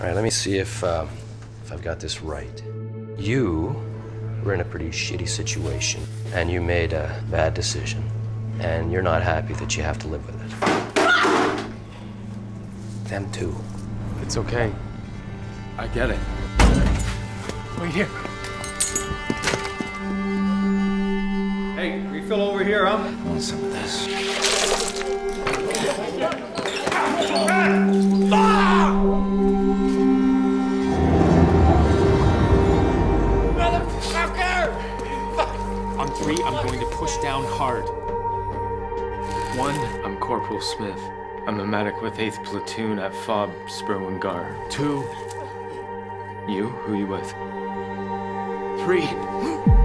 All right, let me see if, uh, if I've got this right. You were in a pretty shitty situation, and you made a bad decision, and you're not happy that you have to live with it. Them too. It's okay. I get it. Wait here. Hey, refill over here, huh? I want some of this. On three, I'm going to push down hard. One, I'm Corporal Smith. I'm a medic with 8th Platoon at FOB Sperwan Ghar. Two, You? Who you with? three.